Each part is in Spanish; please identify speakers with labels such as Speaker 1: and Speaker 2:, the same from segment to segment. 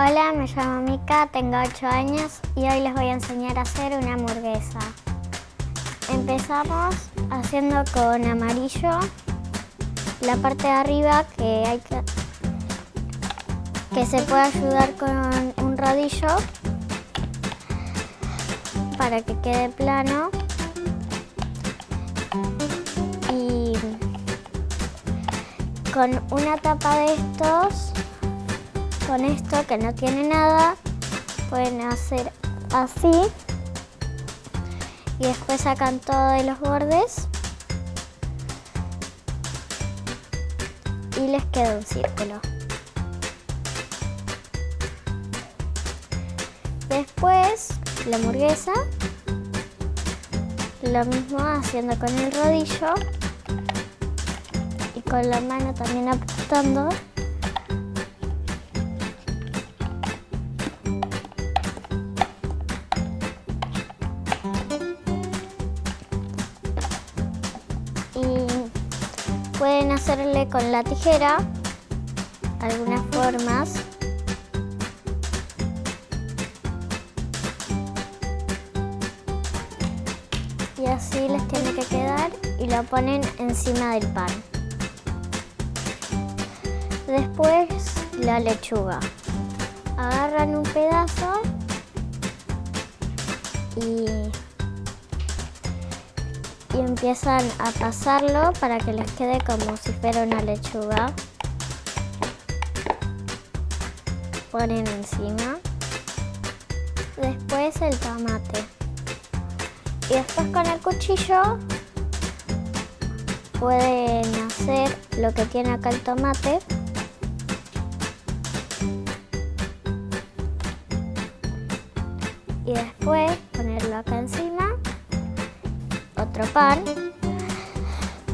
Speaker 1: Hola, me llamo Mika, tengo 8 años y hoy les voy a enseñar a hacer una hamburguesa. Empezamos haciendo con amarillo la parte de arriba que hay que, que se puede ayudar con un rodillo para que quede plano. Y con una tapa de estos con esto que no tiene nada pueden hacer así. Y después sacan todo de los bordes. Y les queda un círculo. Después la hamburguesa, lo mismo haciendo con el rodillo. Y con la mano también apretando y pueden hacerle con la tijera algunas formas. Y así les tiene que quedar y lo ponen encima del pan. Después la lechuga. Agarran un pedazo y y empiezan a pasarlo para que les quede como si fuera una lechuga. Ponen encima. Después el tomate. Y después con el cuchillo pueden hacer lo que tiene acá el tomate. Y después ponerlo acá encima otro pan.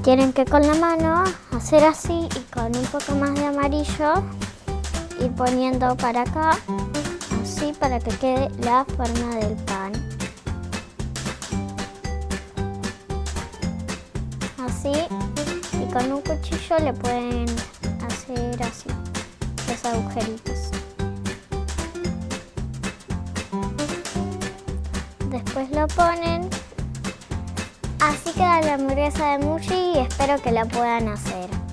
Speaker 1: Tienen que con la mano hacer así y con un poco más de amarillo ir poniendo para acá, así para que quede la forma del pan. Así y con un cuchillo le pueden hacer así, los agujeritos. Después lo ponen Así queda la hamburguesa de Mushi y espero que la puedan hacer.